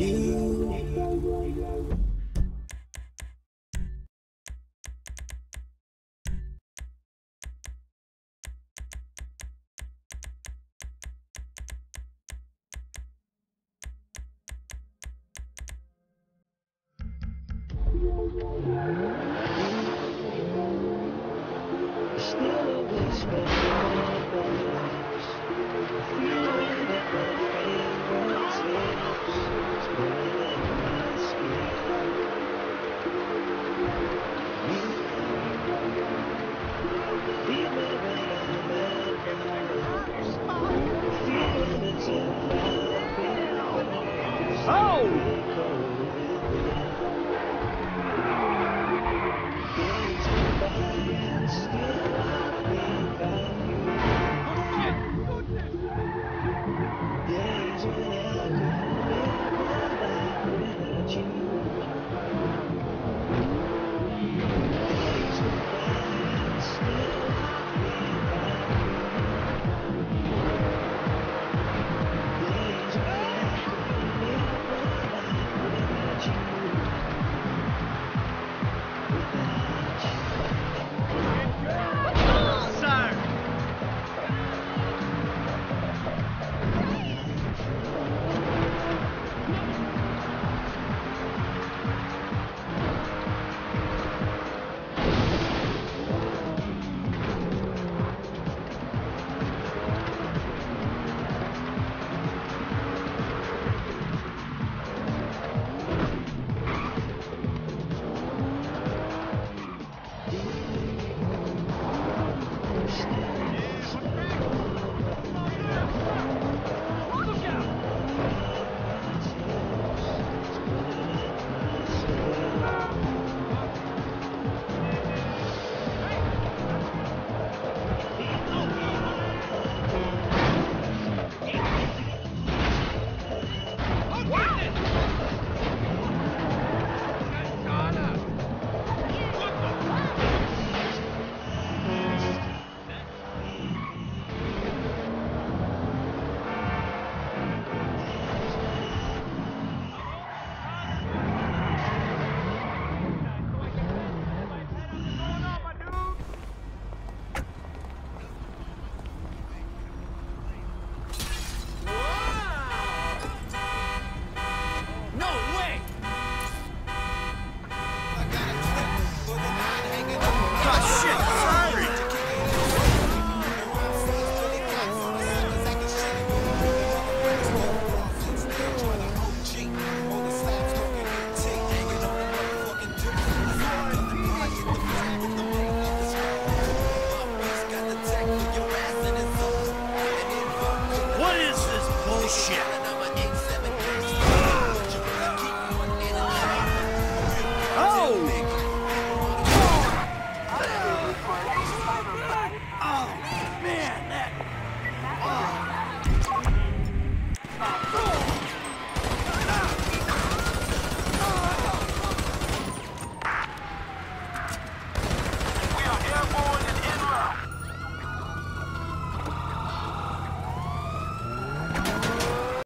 you. 是